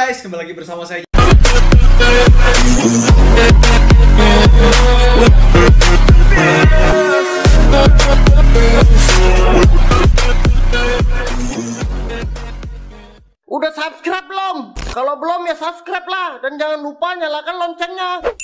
Guys, kembali lagi bersama saya. Udah subscribe belum? Kalau belum ya subscribe lah dan jangan lupa nyalakan loncengnya.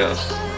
Yeah.